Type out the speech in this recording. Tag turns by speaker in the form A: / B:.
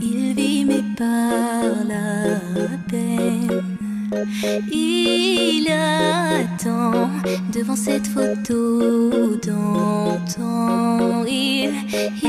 A: Il vit mais par la peine. Il attend devant cette photo d'antan. Il, il